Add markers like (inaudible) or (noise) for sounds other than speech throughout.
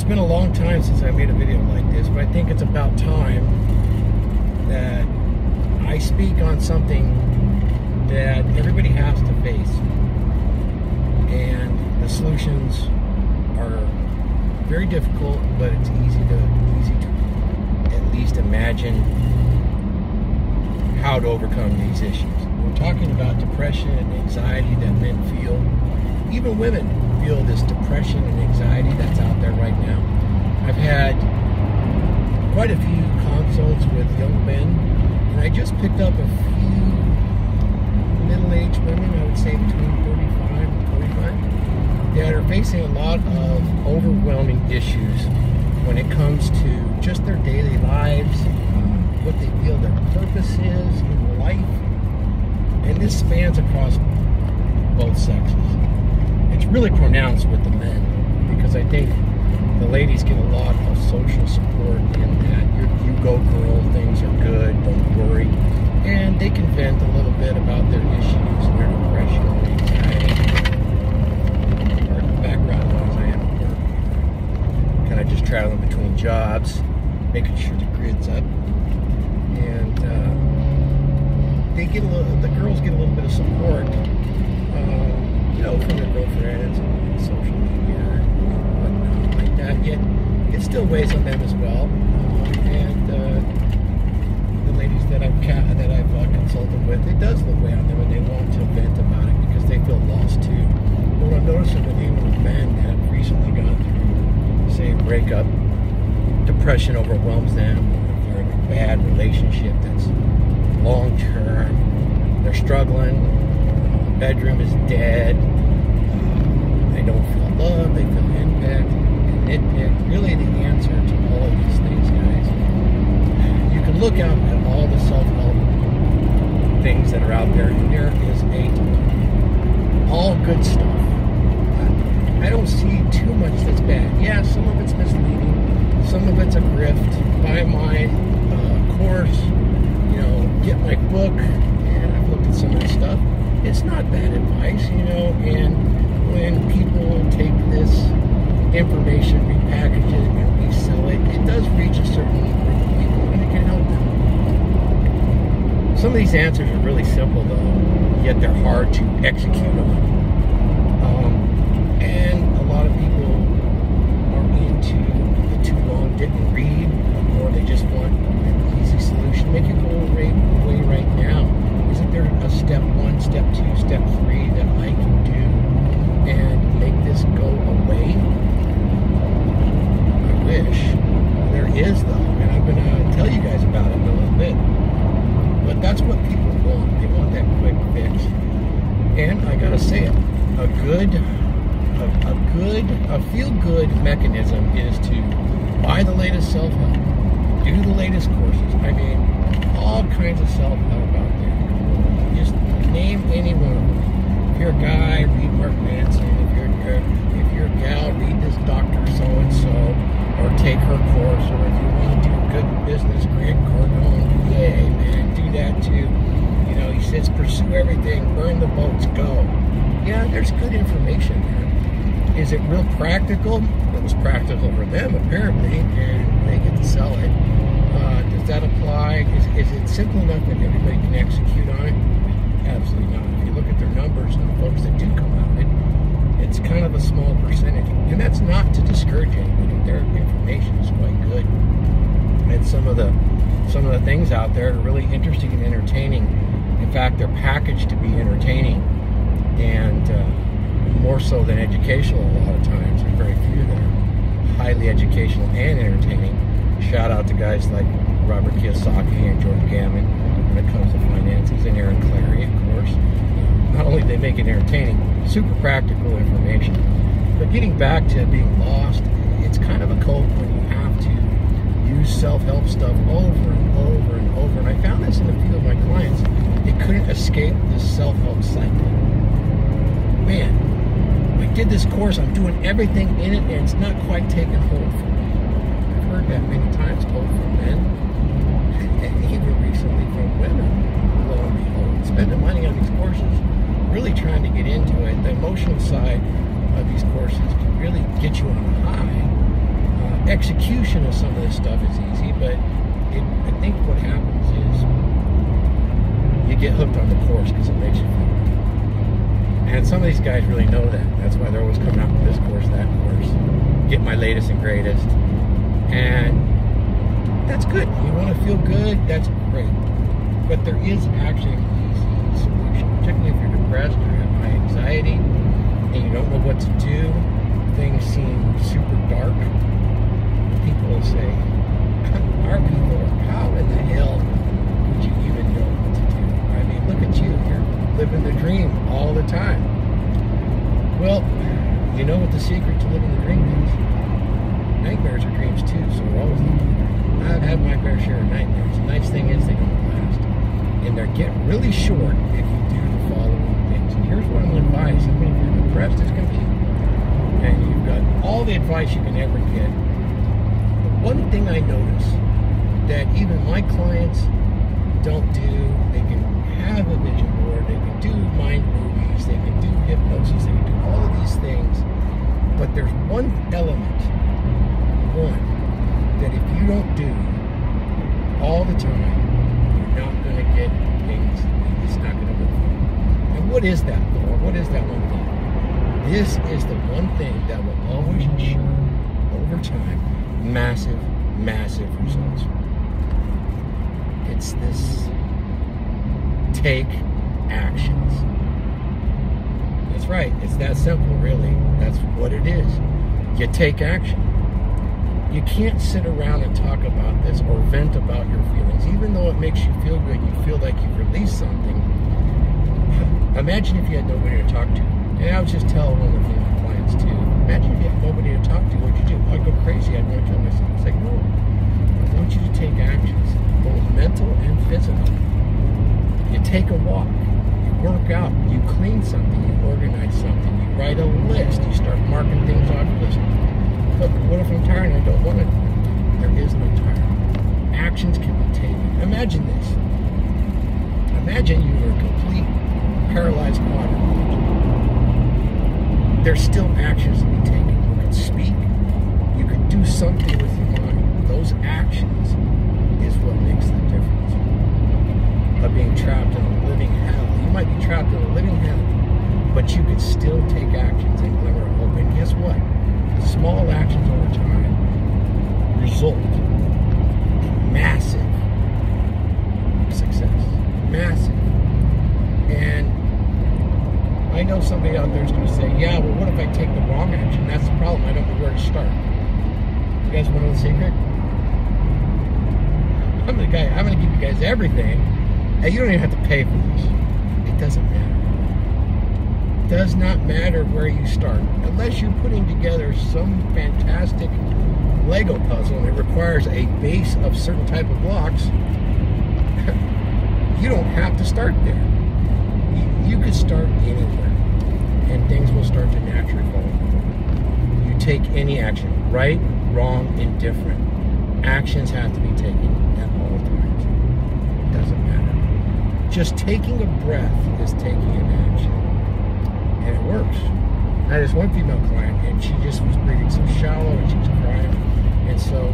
it's been a long time since I made a video like this, but I think it's about time that I speak on something that everybody has to face. And the solutions are very difficult, but it's easy to easy to at least imagine how to overcome these issues. We're talking about depression and anxiety that men feel. Even women feel this depression and anxiety that's out there right now. I've had quite a few consults with young men, and I just picked up a few middle-aged women, I would say between 35 and 45, that are facing a lot of overwhelming issues when it comes to just their daily lives, what they feel their purpose is in life, and this spans across both sexes. It's really pronounced with the men because I think the ladies get a lot of social support in that you go girl, things are good, don't worry. And they can vent a little bit about their issues, their depression, anxiety. Or the I work. Kind of just traveling between jobs, making sure the grid's up. And uh, they get a little, the girls get a little bit of support, uh, you know, from their girlfriends and social media and whatnot like that. Yet it still weighs on them as well. And uh, the ladies that I've that I've uh, consulted with, it does weigh on them, and they want to vent about it because they feel lost too. But what I'm noticing with even with men that have recently gone through, say, a breakup, depression overwhelms them, or they're in a bad relationship that's long term, they're struggling, bedroom is dead, they don't feel loved, they feel impacted, and nitpicked. Really, the answer to all of these things, guys, you can look out at all the self help things that are out there, and there is a all good stuff. I don't see too much that's bad. Yeah, some of it's misleading, some of it's a grift. Buy my uh, course, you know, get my book, and I've looked at some of this stuff. It's not bad advice, you know, and when people take this information, repackage it, and resell it, it does reach a certain group of people, and it can help them. Some of these answers are really simple, though, yet they're hard to execute on. Um, and a lot of people are into the too long didn't read, or they just want an easy solution. Make it go away, right now. Isn't there a step one, step two, step three that I can do and make this go away? I wish. There is, though, and I'm going to tell you guys about it in a little bit. But that's what people want. They want that quick fix. And I gotta say it, a good, a, a good, a feel-good mechanism is to buy the latest self-help, do the latest courses. I mean, all kinds of there. Just name any one of them. If you're a guy, read Mark Manson. If you're, you're if you're a gal, read this doctor so and so, or take her course. Or if you want to do good business, Grant Cardone, yay man, do that too. You know, he says pursue everything, burn the boats, go. Yeah, there's good information there. Is it real practical? It was practical for them apparently, and they get to sell it. Uh, does that apply? Is, is it simple enough that everybody can execute on it? Absolutely not. If you look at their numbers and the folks that do come out it, it's kind of a small percentage. And that's not to discourage anybody. Their information is quite good. And some of the some of the things out there are really interesting and entertaining. In fact, they're packaged to be entertaining and uh, more so than educational a lot of times. There's very few that are highly educational and entertaining. Shout out to guys like Robert Kiyosaki and George Gammon it comes to finances and Aaron Clarey, of course. Not only they make it entertaining, super practical information. But getting back to being lost, it's kind of a cult when you have to use self-help stuff over and over and over. And I found this in a few of my clients. They couldn't escape this self-help cycle. Man, I did this course, I'm doing everything in it, and it's not quite taking hold for me. I've heard that many times, from men and even recently from women. Lo and behold, spending money on these courses, really trying to get into it. The emotional side of these courses can really get you on a high. Uh, execution of some of this stuff is easy, but it, I think what happens is you get hooked on the course because it makes you feel good. And some of these guys really know that. That's why they're always coming out with this course, that course. Get my latest and greatest. And that's good. You want to feel good, that's great. But there is actually an easy solution, particularly if you're depressed or have high anxiety and you don't know what to do. Things seem super dark. People will say, (clears throat) Our people, how in the hell would you even know what to do? I mean, look at you. You're living the dream all the time. Well, you know what the secret to living the dream is? Nightmares are dreams too, so always living the dream. I've had my fair share of nightmares. The nice thing is they don't last. And they get really short if you do the following things. And here's what to advise. I mean, if you're depressed as can be, and you've got all the advice you can ever get, the one thing I notice that even my clients don't do, they can have a vision board, they can do mind movies, they can do hypnosis, they can do all of these things. But there's one element, one, that if you don't do all the time, you're not going to get things, it's not going to work. And what is that, Lord? What is that one thing? This is the one thing that will always ensure, over time, massive, massive results. It's this take actions. That's right. It's that simple, really. That's what it is. You take action. You can't sit around and talk about this or vent about your feelings, even though it makes you feel good. You feel like you've released something. Imagine if you had nobody to talk to. And I was just telling one of my clients too. Imagine if you had nobody to talk to. What'd you do? I'd go crazy. I'd want to kill myself. It's like, no. I want you to take actions, both mental and physical. You take a walk, you work out, you clean something, you organize something, you write a list, you start marking things off list. But what if I'm tired and I don't want to? There is no tired. Actions can be taken. Imagine this. Imagine you were a complete paralyzed quadriplegic. There's still actions to be taken. You could speak. You could do something with your mind. Those actions is what makes the difference. Of being trapped in a living hell. You might be trapped in a living hell, but you could still take actions and glimmer of hope. And guess what? Small actions over time result in massive success. Massive. And I know somebody out there is going to say, yeah, well, what if I take the wrong action? That's the problem. I don't know where to start. You guys want to know the secret? I'm the guy, I'm going to give you guys everything. And you don't even have to pay for this. It doesn't matter. Does not matter where you start. Unless you're putting together some fantastic Lego puzzle and it requires a base of certain type of blocks, (laughs) you don't have to start there. You, you could start anywhere and things will start to naturally fall. You take any action, right, wrong, indifferent. Actions have to be taken at all times. It doesn't matter. Just taking a breath is taking an action. It works. I had this one female client and she just was breathing so shallow and she was crying. And so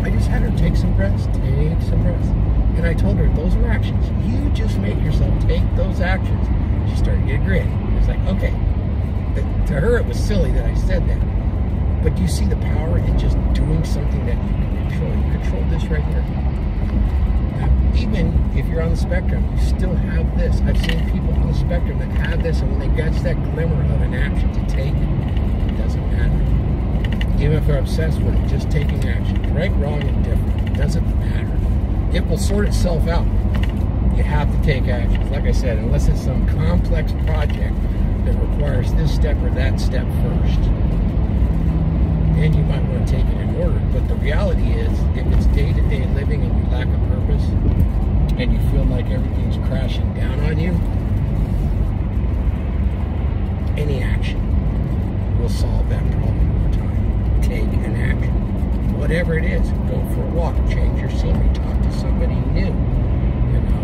I just had her take some breaths, take some breaths. And I told her, those are actions. You just make yourself take those actions. She started to get gritty. It's like, okay. But to her, it was silly that I said that. But do you see the power in just doing something that you can control? You control this right here. Even if you're on the spectrum, you still have this. I've seen people on the spectrum that have this, and when they get that glimmer of an action to take, it doesn't matter. Even if they're obsessed with it, just taking action, right, wrong, and different, it doesn't matter. It will sort itself out. You have to take actions. Like I said, unless it's some complex project that requires this step or that step first, then you might want to take it in order. But the reality is, if it's day-to-day living and you lack a purpose, and you feel like everything's crashing down on you, any action will solve that problem over time. Take an action. Whatever it is, go for a walk, change your scenery, talk to somebody new. You know,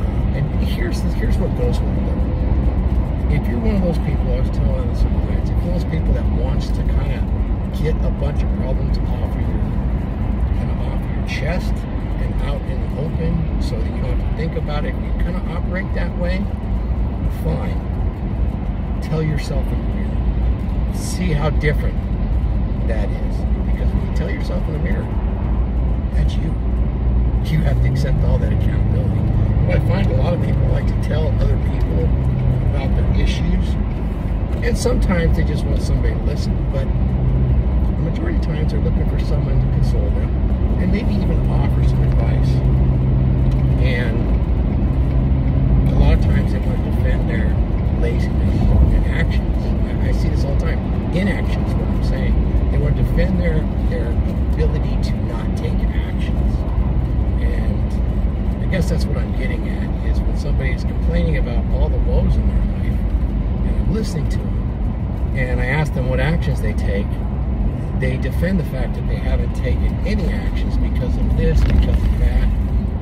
uh, and here's here's what goes with it. If you're one of those people, I was telling some clients, if you're one of those people that wants to kind of get a bunch of problems off of your kind of off your chest and out in the open so that you don't have to think about it. If you kind of operate that way, fine. Tell yourself in the mirror. See how different that is. Because when you tell yourself in the mirror, that's you. You have to accept all that accountability. What I find a lot of people like to tell other people about their issues, and sometimes they just want somebody to listen, but majority of times they're looking for someone to console them and maybe even offer some advice. And a lot of times they want to defend their laziness and actions. I, see this all the time. Inactions, what I'm saying. They want to defend their, their ability to not take actions. And I guess that's what I'm getting at is when somebody is complaining about all the woes in their life, and I'm listening to them, and I ask them what actions they take, they defend the fact that they haven't taken any actions because of this, because of that.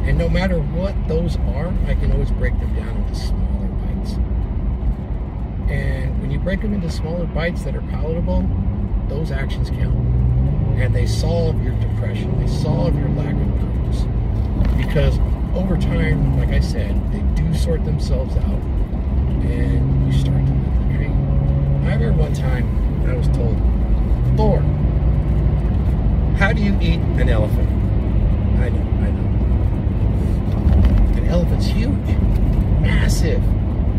And no matter what those are, I can always break them down into smaller bites. And when you break them into smaller bites that are palatable, those actions count. And they solve your depression, they solve your lack of purpose. Because over time, like I said, they do sort themselves out and you start to live the dream. I remember one time I was told, Thor, how do you eat an elephant? I know, I know. An elephant's huge, massive,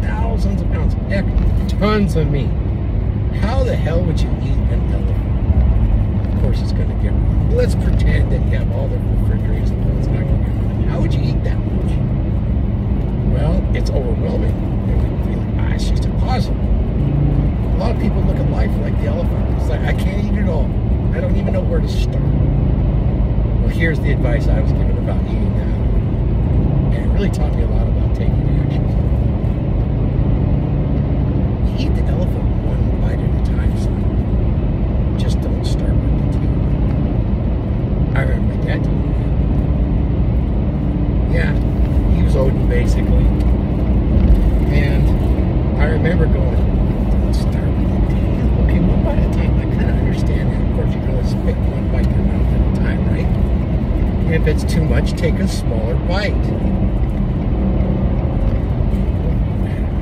thousands of pounds, heck, tons of meat. How the hell would you eat an elephant? Of course, it's going to get. Let's pretend that you have all the refrigerators and it's not going to get. How would you eat that much? Well, it's overwhelming. Like, ah, it's just impossible. A lot of people look at life like the elephant. It's like, I can't eat it all. I don't even know where to start. Well, here's the advice I was given about eating that. And it really taught me a lot about taking actions. You eat the elephant one bite at a time, son. Just don't start with the tail. I remember my dad telling me that. Yeah, he was Odin basically. And I remember going, don't start with the tail. Okay, one bite at a time. I kind of understand that. Of course, you can only spit one bite in your mouth at a time, right? And if it's too much, take a smaller bite. I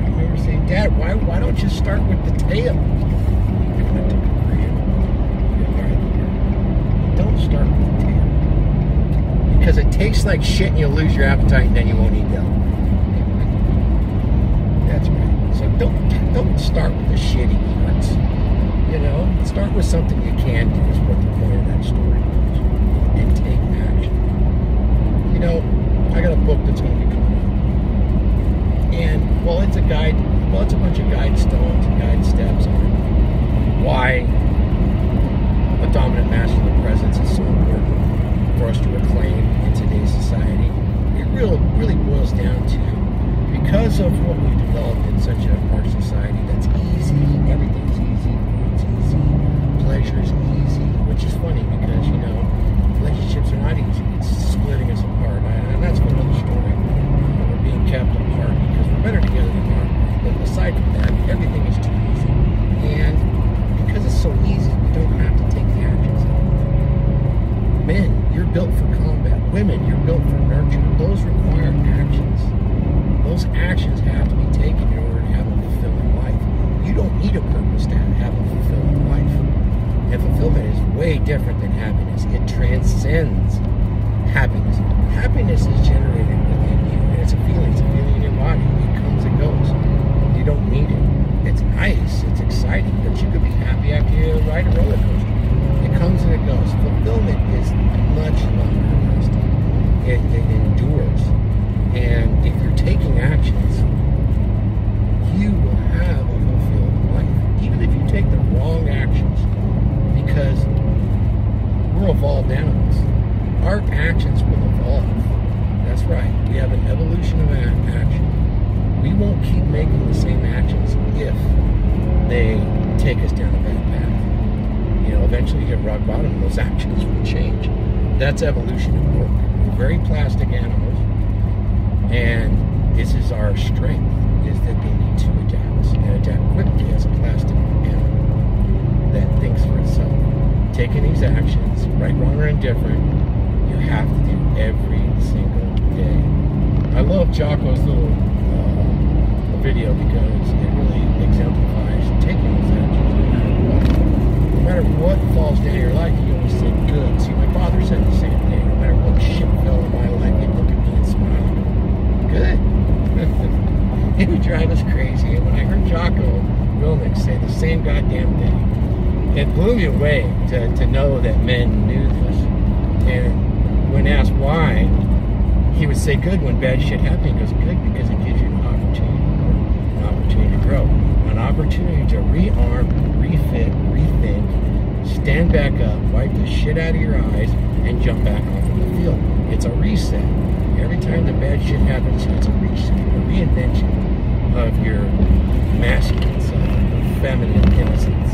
remember saying, Dad, why why don't you start with the tail? And I took a grab. Don't start with the tail. Because it tastes like shit and you'll lose your appetite and then you won't eat them. That's right. So don't don't start with the shitty parts. You know, start with something you can do is what the point of that story was. And take action. You know, I got a book that's going to be coming out. And, well, it's a guide, well, it's a bunch of guide stones and guide steps on why a dominant masculine presence is so important for us to reclaim today's society. It really, really boils down to because of what we've developed in such a our society that's easy, everything's easy, it's easy, pleasure is easy, which is funny because, you know, relationships are not easy. It's splitting us apart. And that's another story. We're being kept apart because we're better together than we are. But aside from that, everything is too easy. And because it's so easy, we don't have to take the actions. Men, you're built for combat. Women, you're built for nurture. Those require actions. Those actions have to be taken in order to have a fulfilling life. You don't need a purpose to have a fulfilling life. And fulfillment is way different than happiness. It transcends happiness. Happiness is generated within you, and it's a feeling. It's a feeling in your body. It comes and goes. You don't need it. It's nice. It's exciting, but you could be happy after you ride a roller coaster. It comes and it goes. Fulfillment is much longer lasting. It, it endures. And if you're taking actions, you will have a fulfilled life. Even if you take the wrong actions, because we're evolved animals. Our actions will evolve. That's right. We have an evolution of action. We won't keep making the same actions if they take us down a path. Eventually hit rock bottom and those actions will change. That's evolution at work. We're very plastic animals. And this is our strength, is that the ability to adapt and adapt quickly as a plastic animal that thinks for itself. taking these actions, right, wrong, or indifferent, you have to do every single day. I love Jocko's little uh, video because it really exemplifies taking those actions no matter what. No matter what falls down your life, you always say good. See, my father said the same thing. No matter what shit fell in my life, he'd look at me and smile. Good. (laughs) it would drive us crazy. And when I heard Jocko Willink say the same goddamn thing, it blew me away to, to know that men knew this. And when asked why, he would say good when bad shit happened. He goes, good because it gives you an opportunity an opportunity to grow, an opportunity to rearm, refit, rethink, stand back up, wipe the shit out of your eyes, and jump back onto the field. It's a reset. Every time the bad shit happens, it's a reset, a reinvention of your masculine self, your feminine innocence,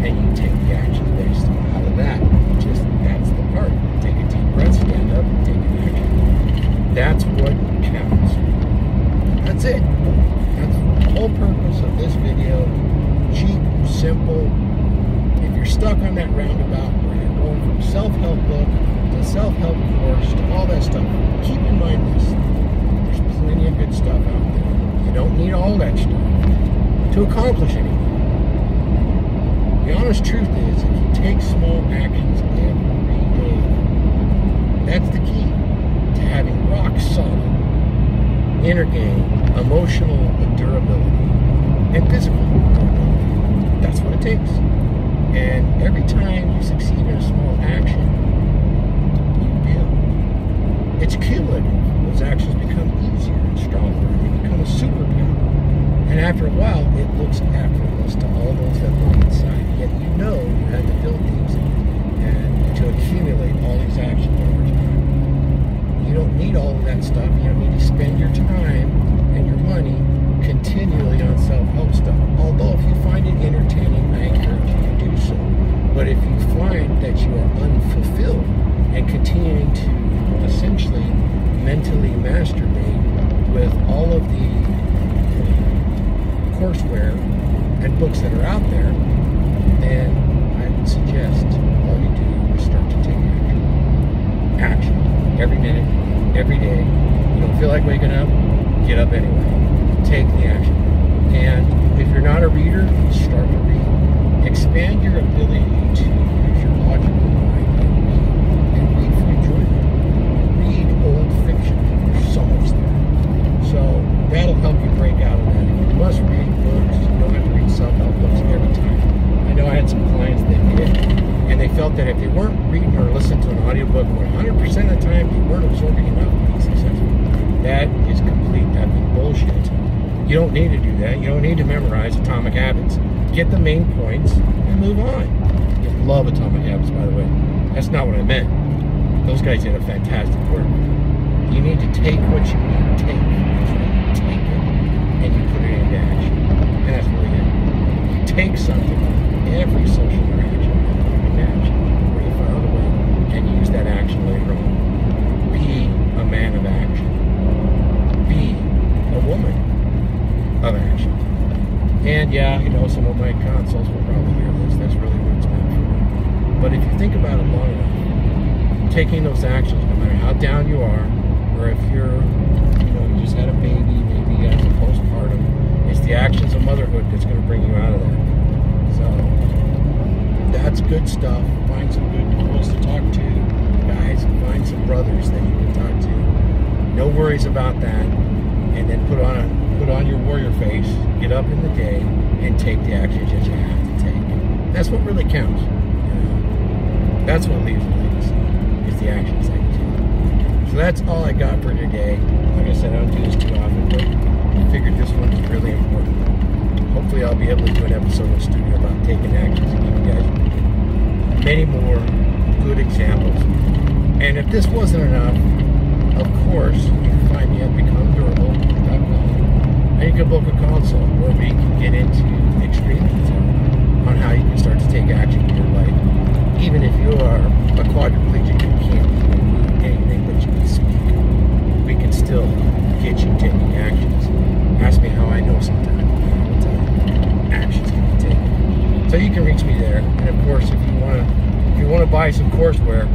and you take the actions based out of that. Just that's the part. Take a deep breath, stand up, take an action. That's what counts. That's it. That's the whole purpose of this video. Cheap, simple. If you're stuck on that roundabout where you're going from self-help book to self-help course to all that stuff, keep in mind this. There's plenty of good stuff out there. You don't need all that stuff to accomplish anything. The honest truth is, if you take small actions every day, that's the key to having rock solid inner game, emotional durability, and physical. That's what it takes. And every time you succeed in a small action, you build. It's cumulative. Those actions become easier and stronger. They become a superpower. And after a while, it looks effortless to all those that look inside. Yet you know you had to build these and to accumulate all these actions over time. You don't need all of that stuff. You don't need to spend your time and your money continually on self-help stuff. Although if you find it entertaining, I encourage you to do so. But if you find that you are unfulfilled and continuing to essentially mentally masturbate with all of the courseware and books that are out there, then I would suggest all you do is start to take action. Action. Every minute, every day. You don't feel like waking up, get up anyway. Take the action. And if you're not a reader, start to read. Expand your ability to use your logical mind and read. For enjoyment. Read old fiction. There's so much there. So that'll help you break out of that. If you must read books, you don't have to read self-help books every time. I know I had some clients that did, and they felt that if they weren't reading or listening to an audiobook 100% of the time, they weren't absorbing enough to be successful. That is complete epic bullshit. You don't need to do that. You don't need to memorize Atomic Habits. Get the main points and move on. You love Atomic Habits, by the way. That's not what I meant. Those guys did a fantastic work. You need to take what you need to take. Take it, and you put it into action. And that's really it. You take something, every social interaction, into action, where you found a way, and use that action later on. Be a man of action. Be a woman of action. And yeah, you my consults will probably hear this. That's really what it's meant for. But if you think about it long enough, taking those actions, no matter how down you are, or if you're, you know, you just had a baby, maybe as a postpartum, it's the actions of motherhood that's going to bring you out of that. So that's good stuff. Find some good girls to talk to, guys. Find some brothers that you can talk to. No worries about that. And then put on a, put on your warrior face. Get up in the day and take the actions that you have to take. That's what really counts. That's what leaves a legacy. Is the actions that you take. So that's all I got for today. Like I said, I don't do this too often, but I figured this one was really important. Hopefully, I'll be able to do an episode in the studio about taking actions and give you guys many more good examples. And if this wasn't enough, of course, you can find me at becomedurable.com. And you can book a consult where we can get into extreme detail on how you can start to take action in your life. Even if you are a quadriplegic and can't do anything but you can speak, we can still get you taking actions. Ask me how I know sometimes. Actions can be taken. So you can reach me there. And of course, if you want to if you want to buy some courseware,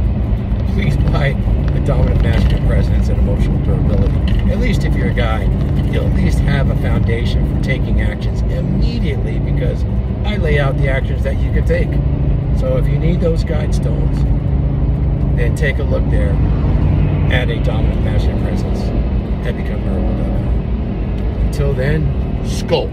dominant masculine presence and emotional durability. At least if you're a guy, you'll at least have a foundation for taking actions immediately because I lay out the actions that you can take. So if you need those guide stones, then take a look there at a dominant masculine presence at becomedurable.com. Until then, skull.